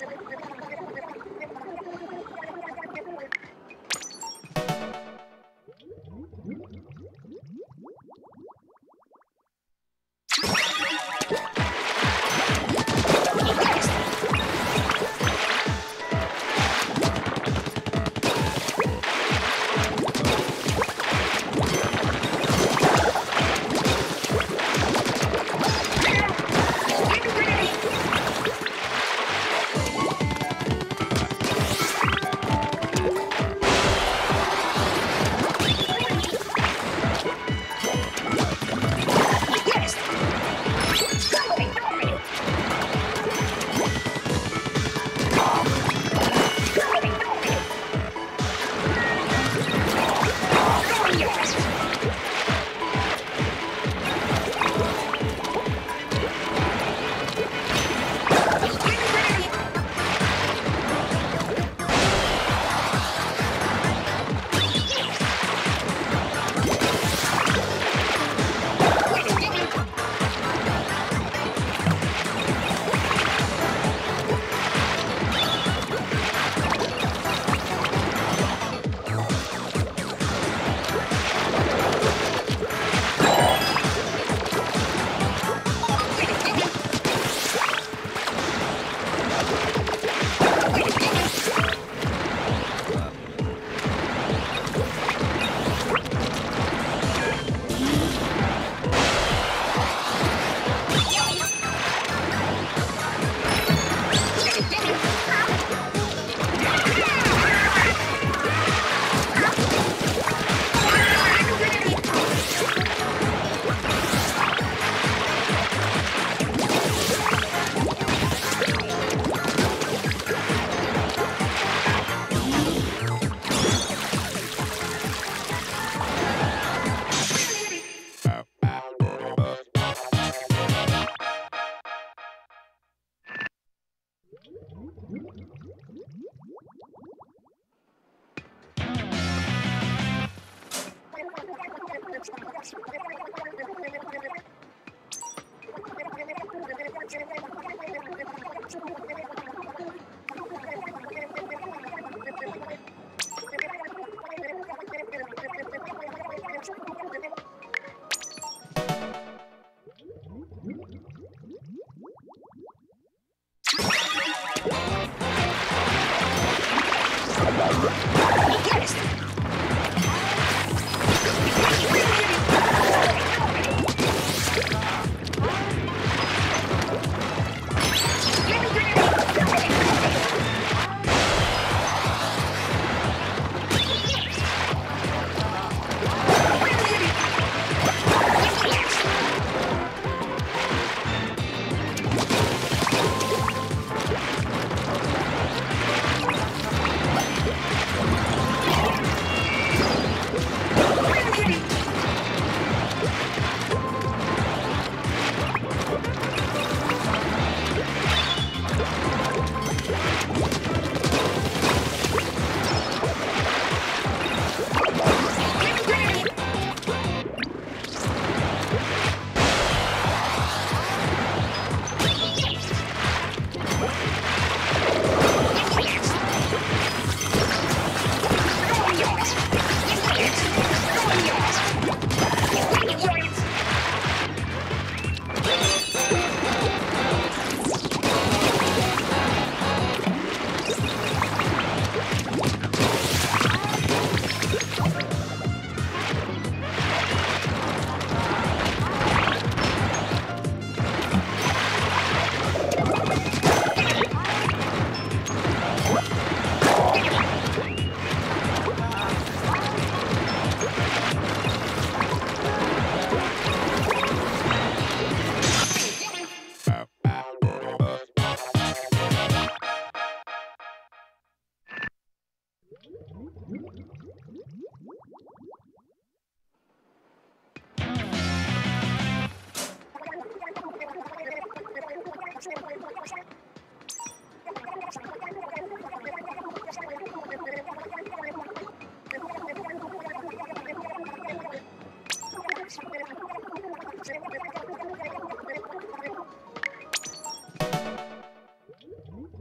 何?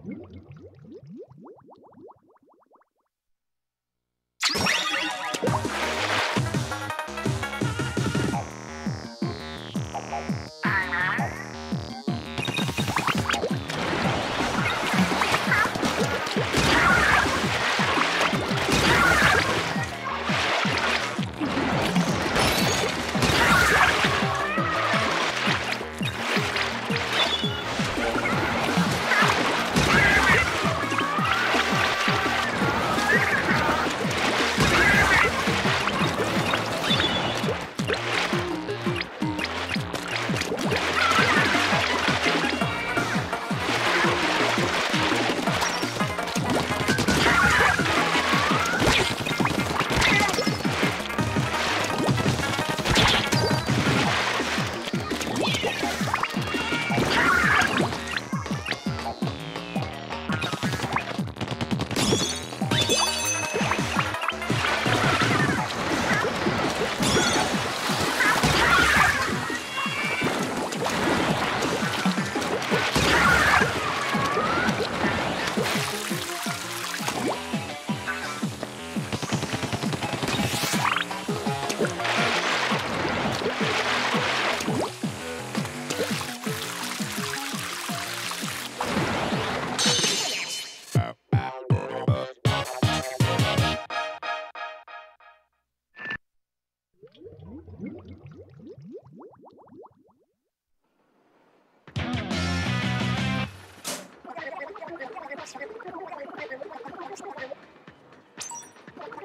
Mm-hmm.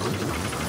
あっ!